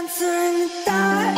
I the it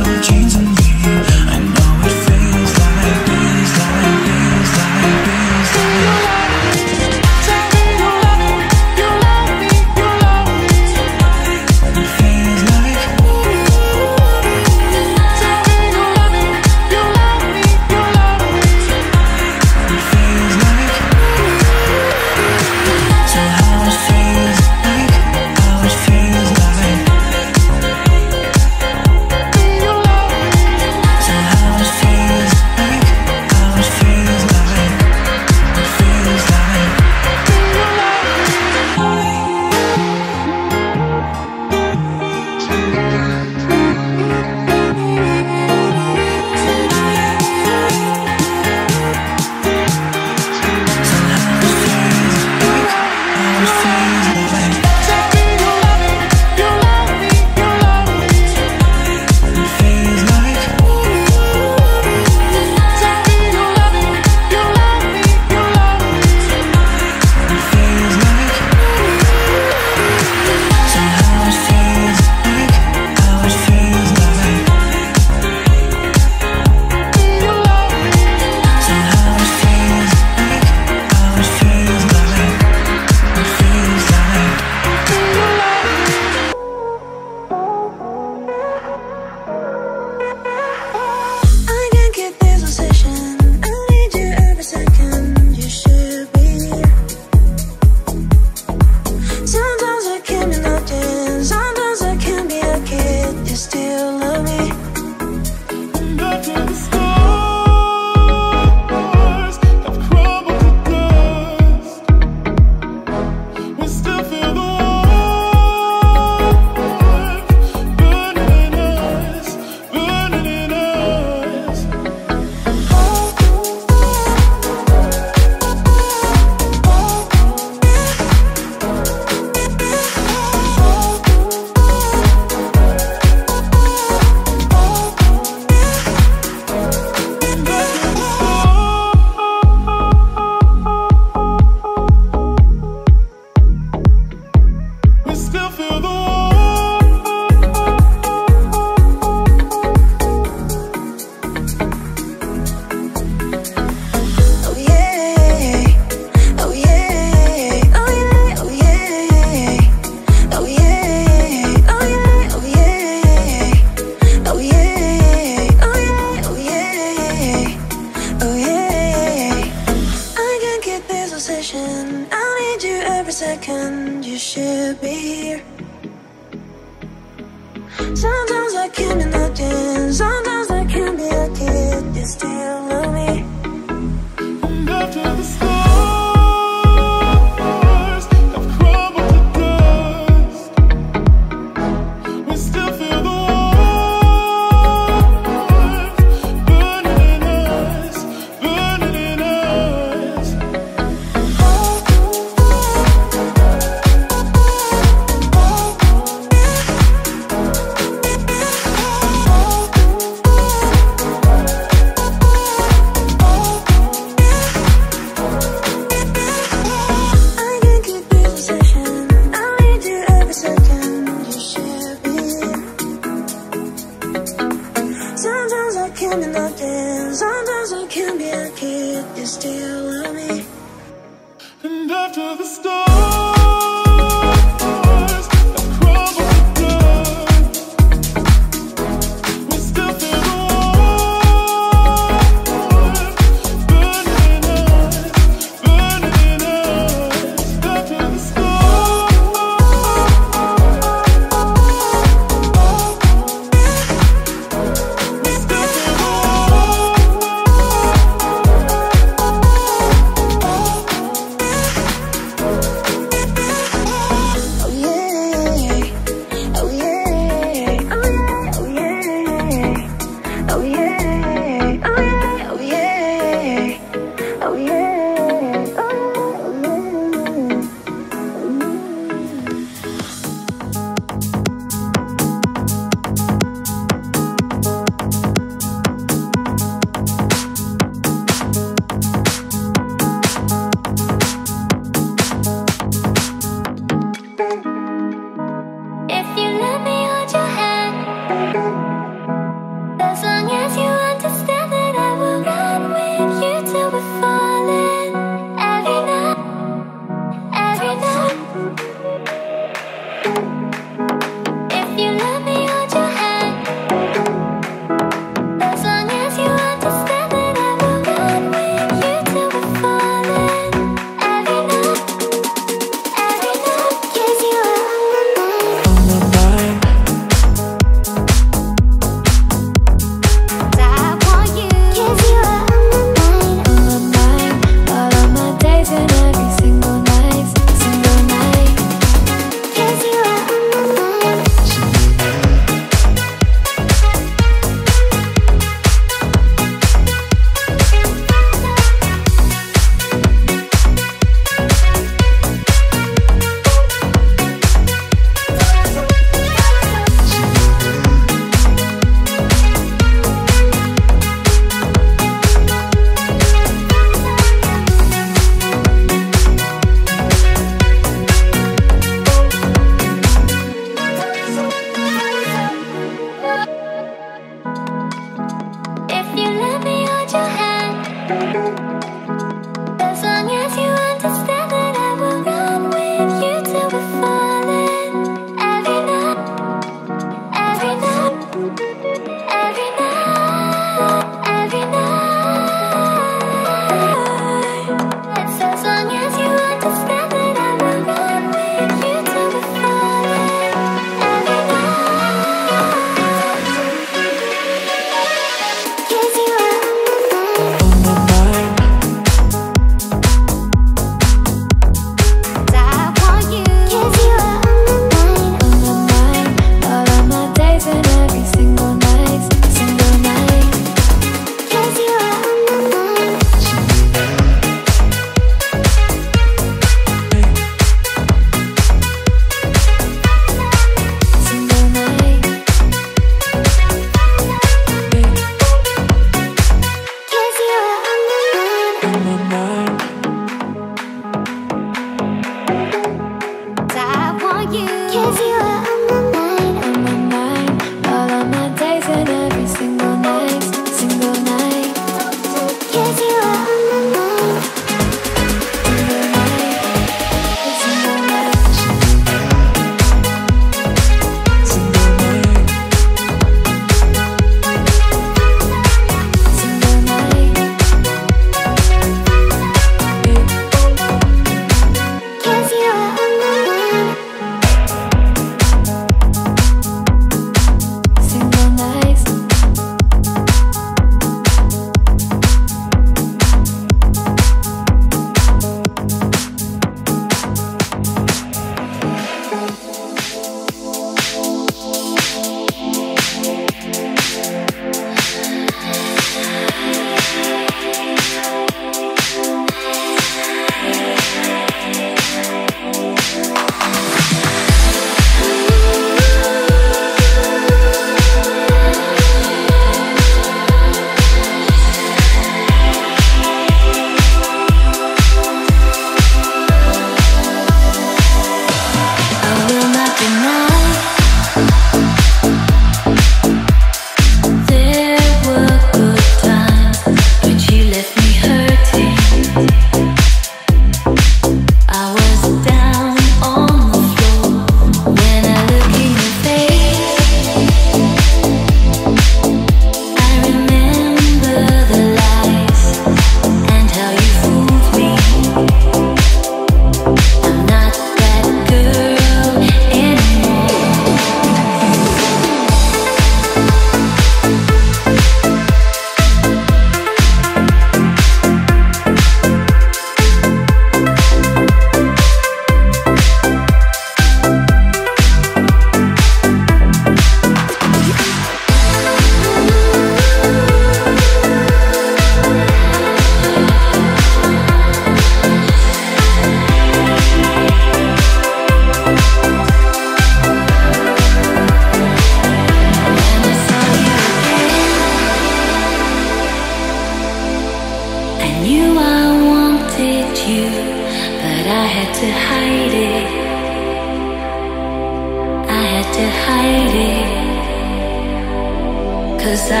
give it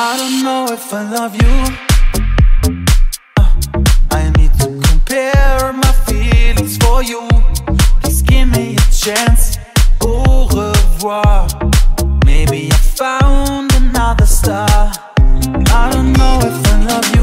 I don't know if I love you. Uh, I need to compare my feelings for you. Please give me a chance. Au revoir. Maybe I found another star. I don't know if I love you.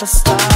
the stars.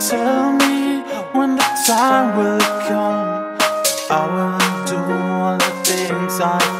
Tell me when the time will come. I will do all the things I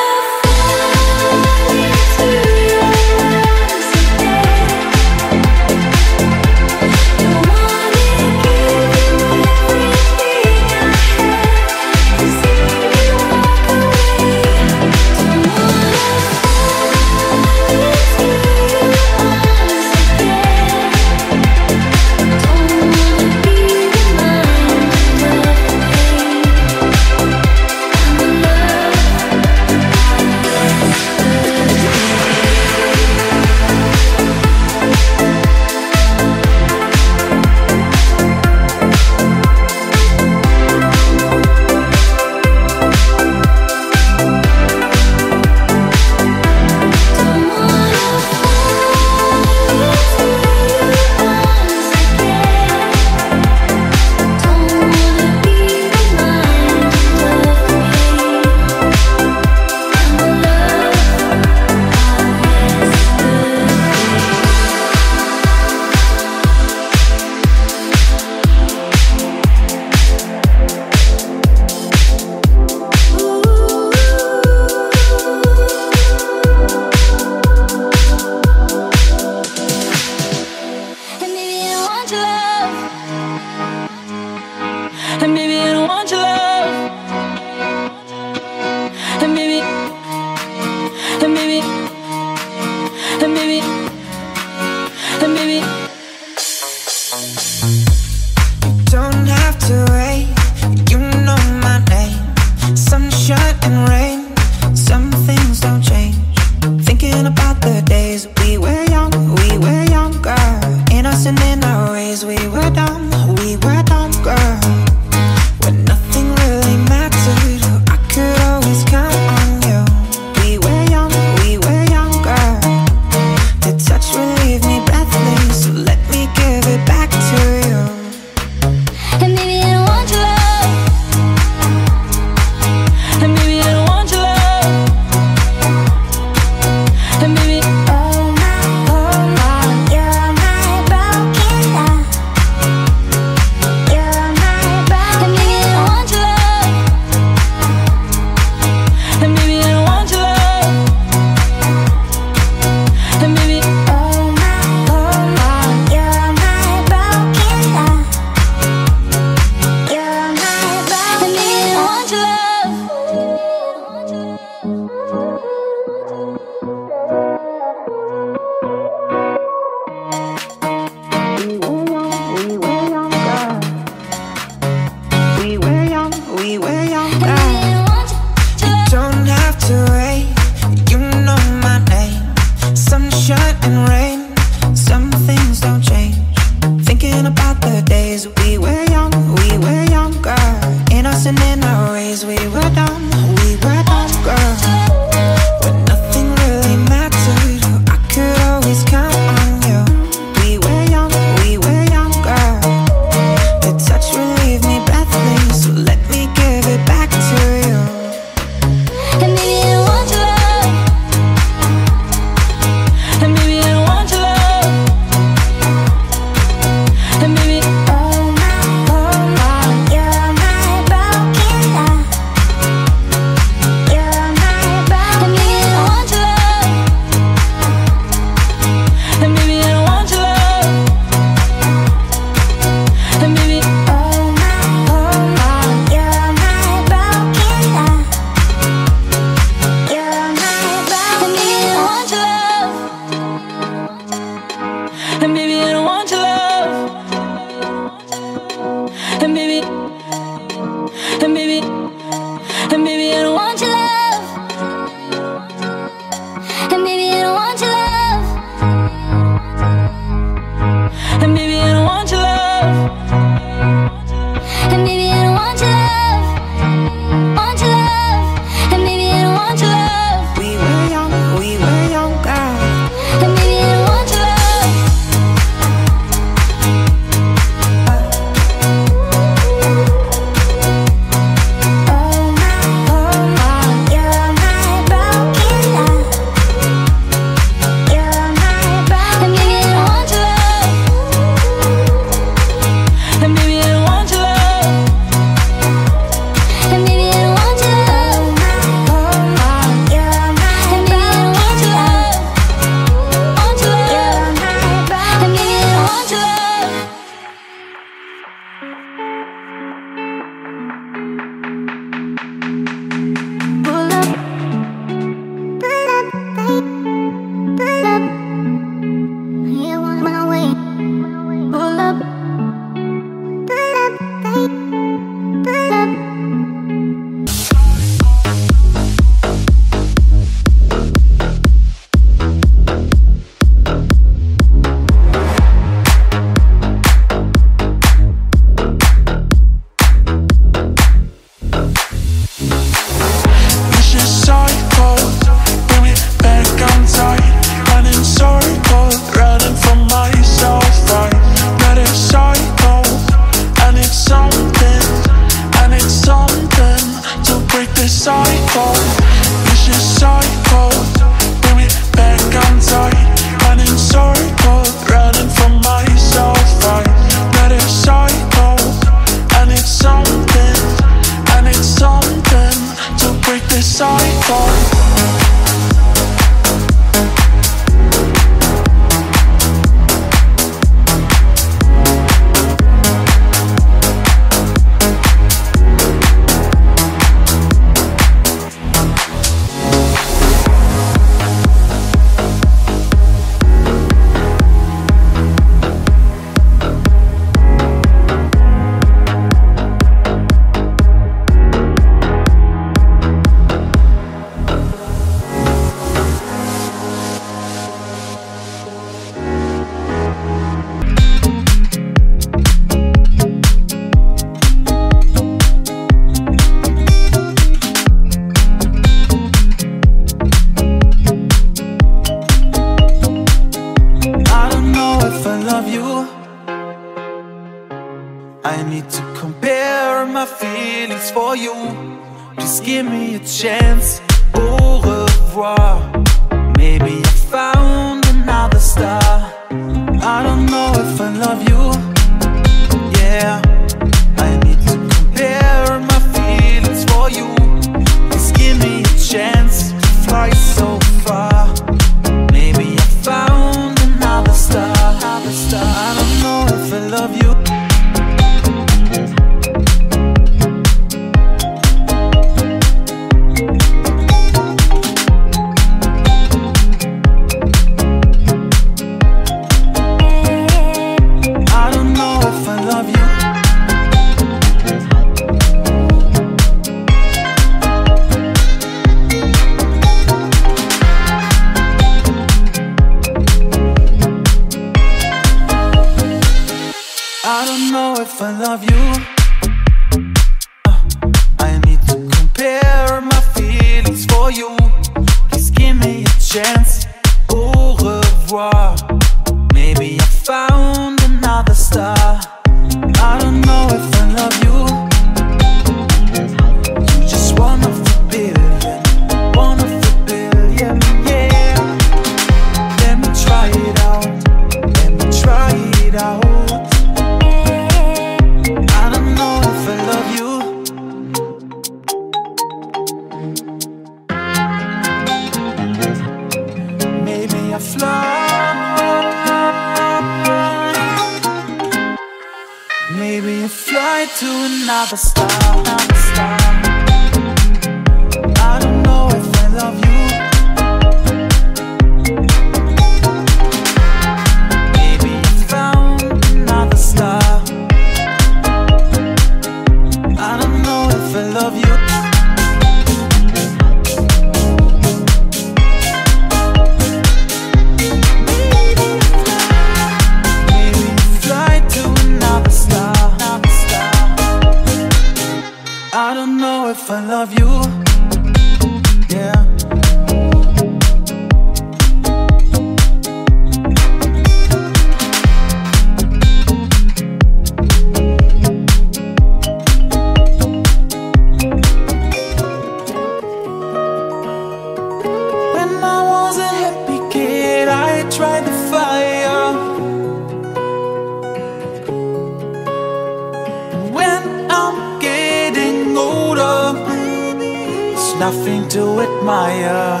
nothing to admire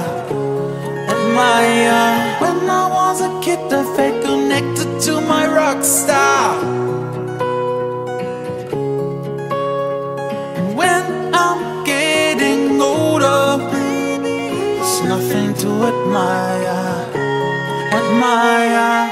Admire. When I was a kid I felt connected to my rock star. And when I'm getting older There's nothing to admire Admire.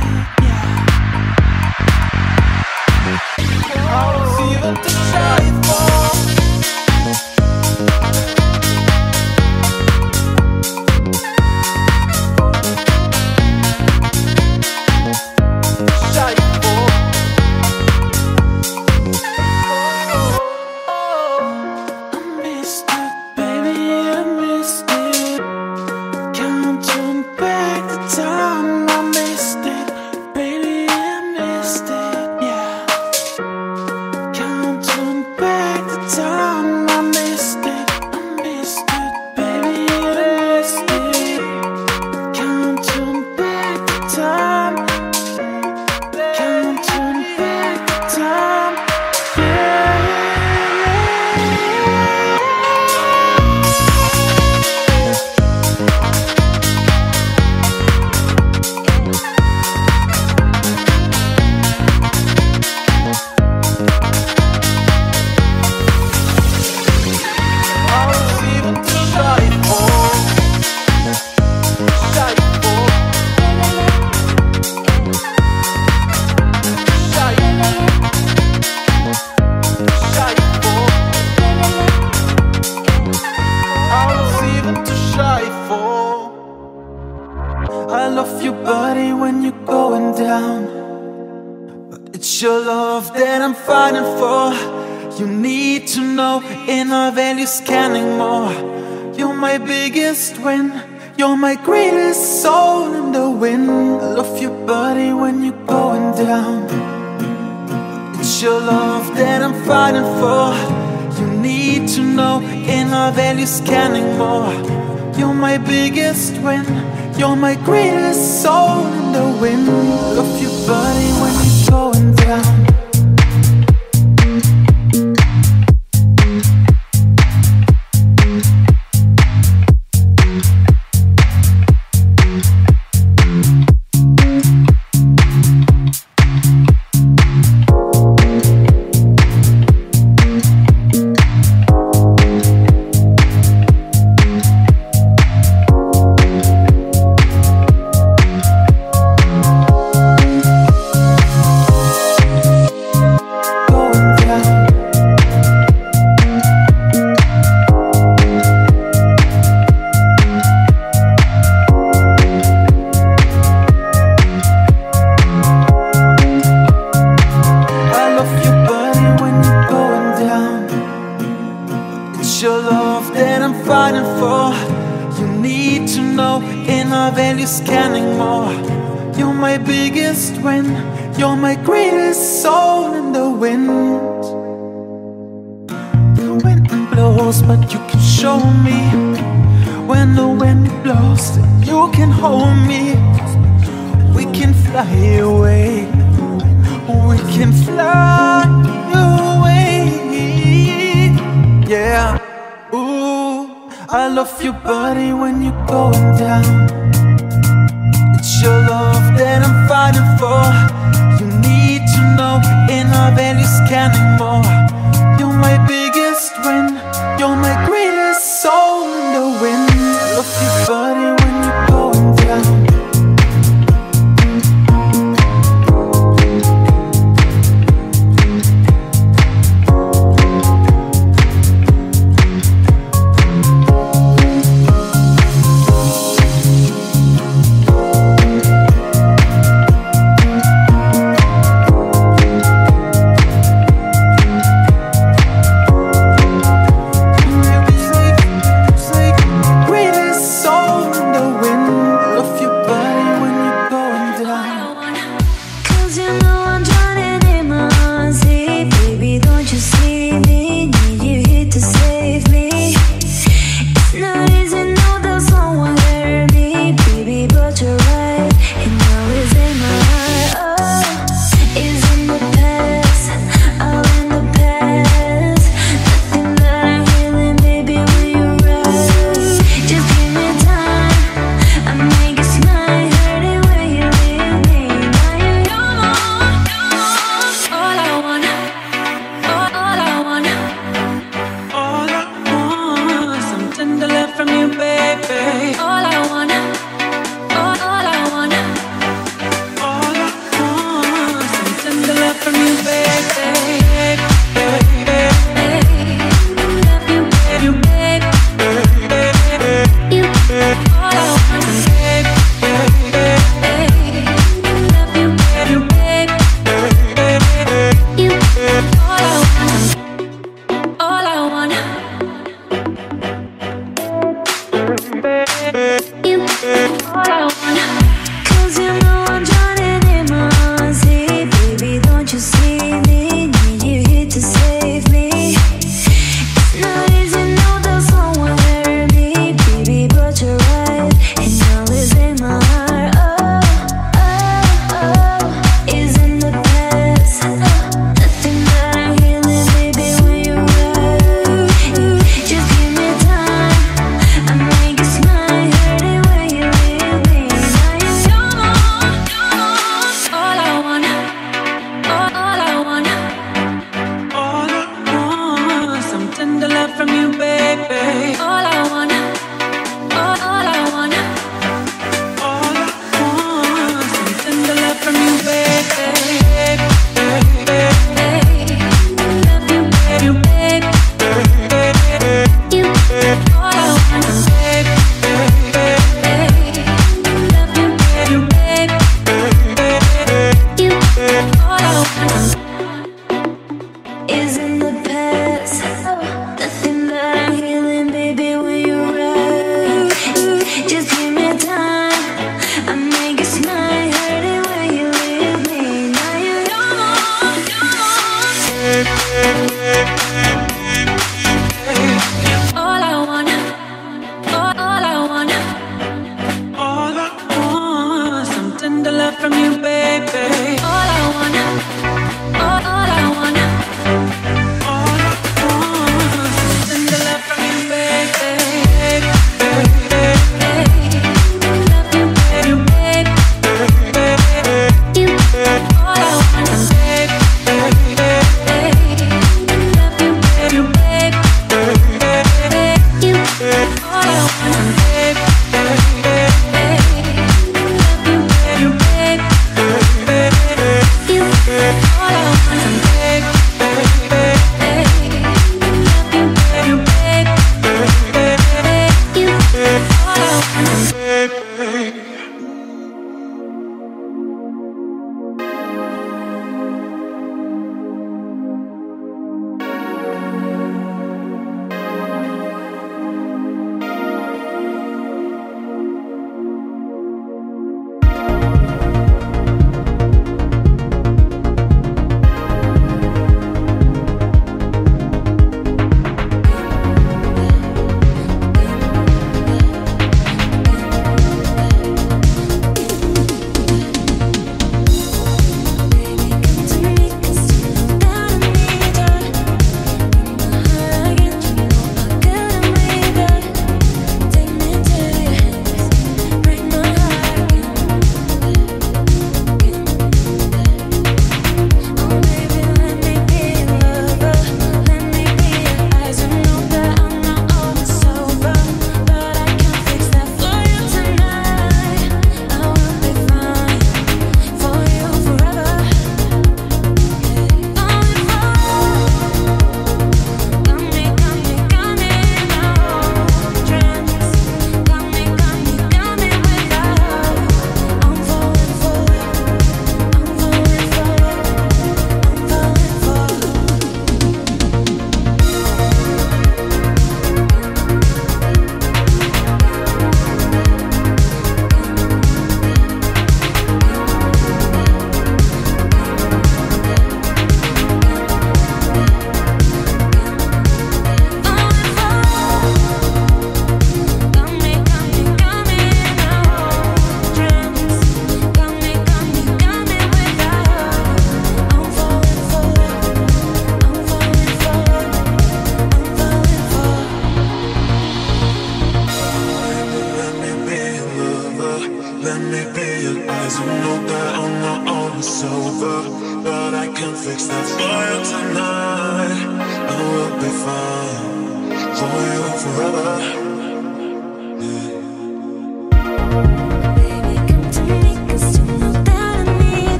Missed it.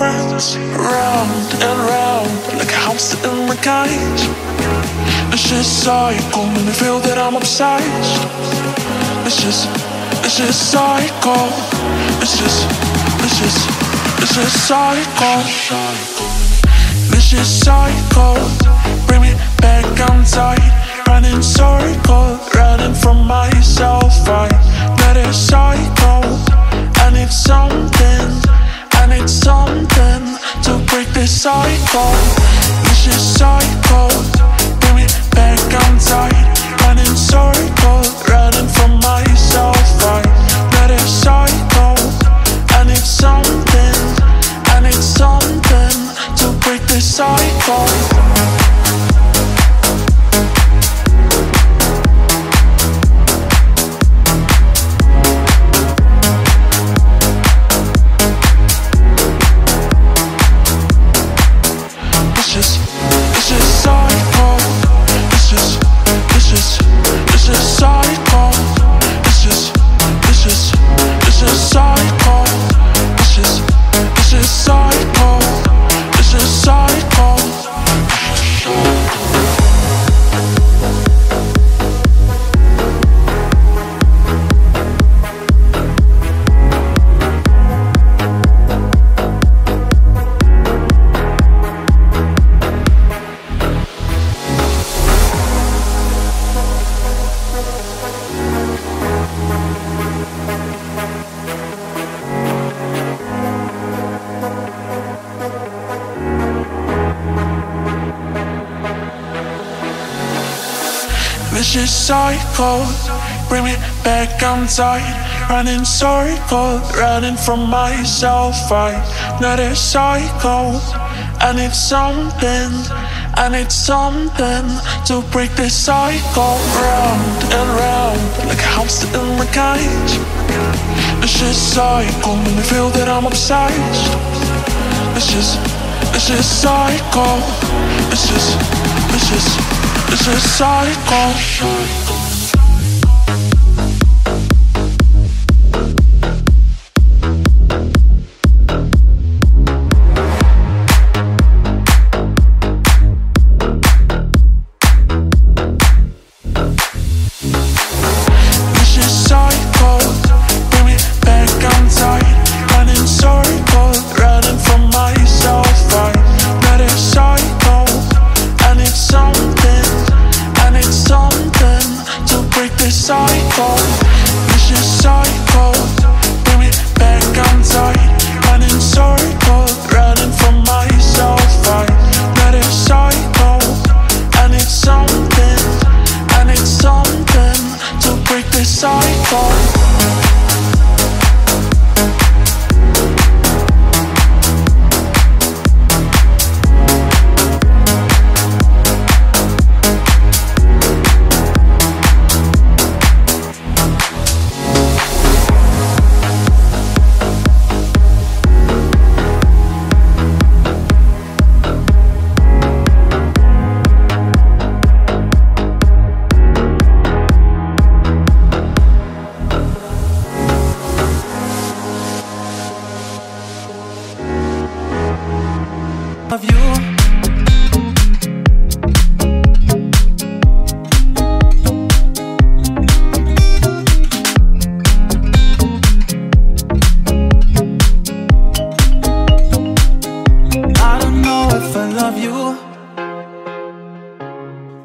friends Round and round Like a hamster in a cage. It's just psycho And I feel that I'm obsessed. It's just, it's just psycho It's just, it's just, it's just psycho It's just psycho Bring me back, inside. Running circles, running from myself. I right? That is psycho I need something. I need something to break this cycle me back, I'm circles, running I'm a I need something. I need something to break cycle. Bring me back, I'm tired. Running circles, running from myself. I'm not a cycle. I need something, I need something to break this cycle. Round and round, like a hamster in a cage. It's just cycle, make me feel that I'm obsessed. It's just, it's just cycle. It's just, it's just, it's just cycle.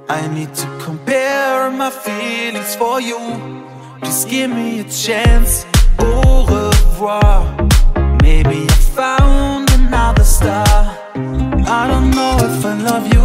I need to compare my feelings for you. Just give me a chance, au revoir. Maybe I found another star. I don't know if I love you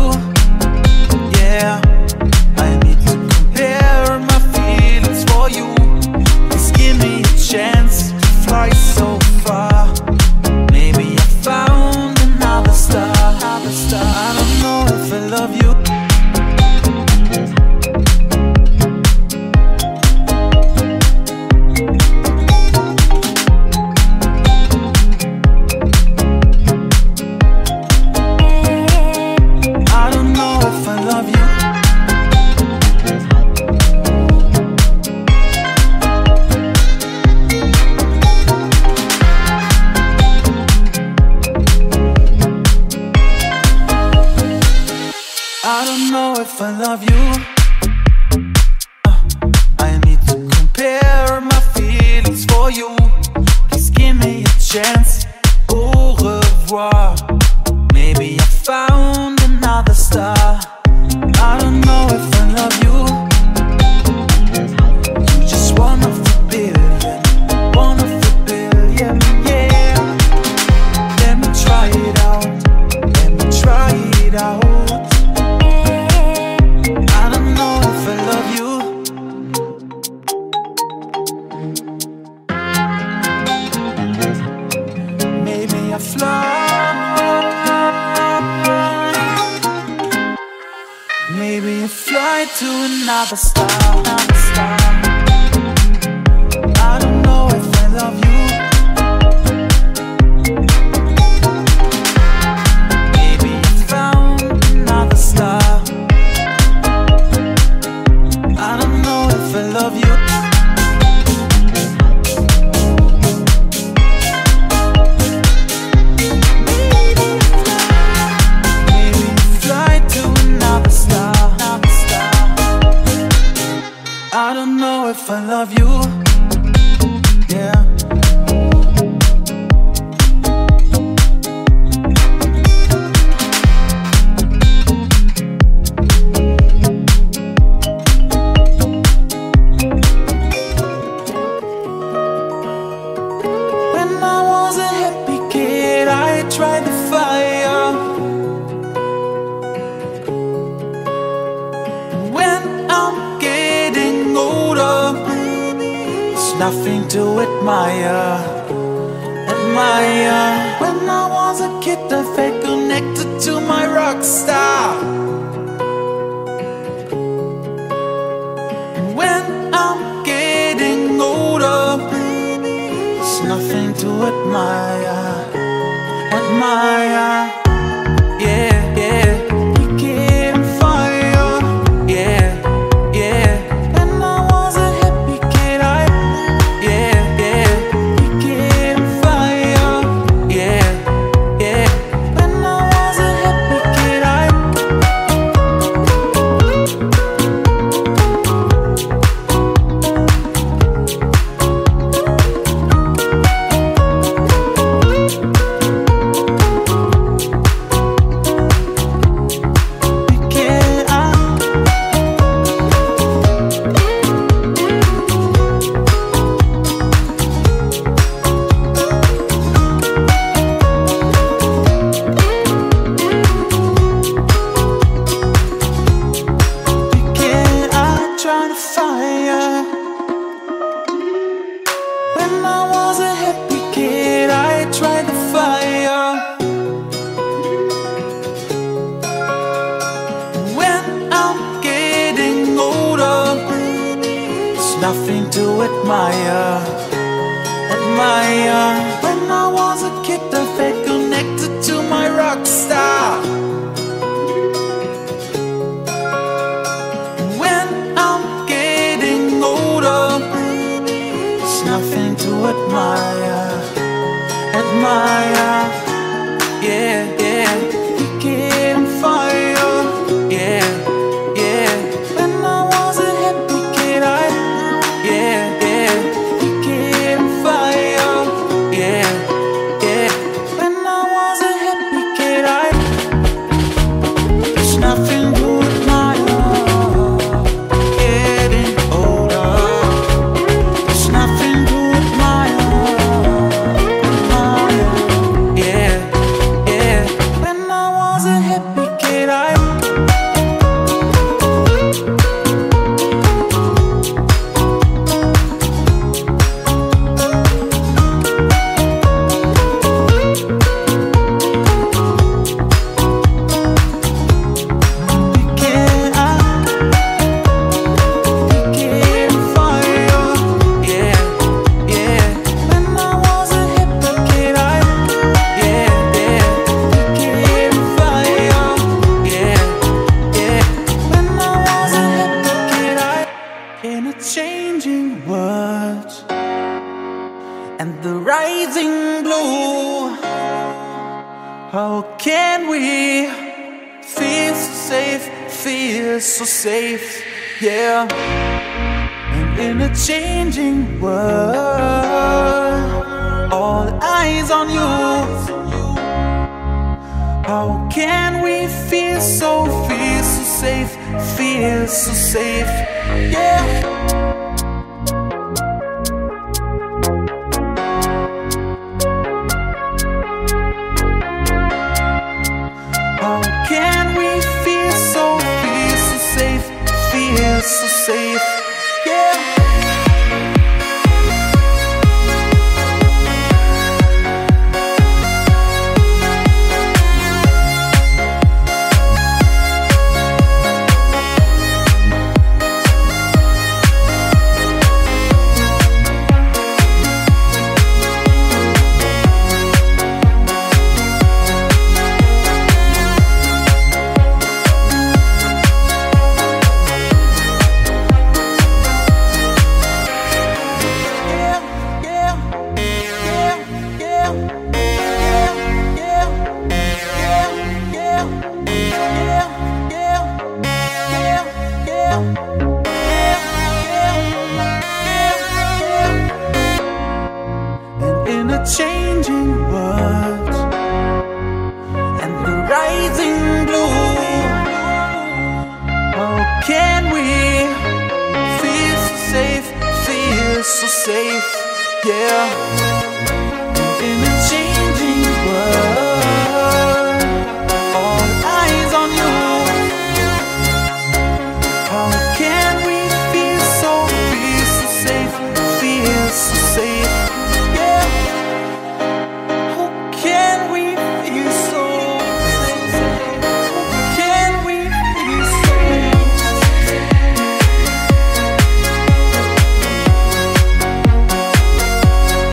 to admire, admire When I was a kid I felt connected to my rock star. When I'm getting older There's nothing to admire, admire.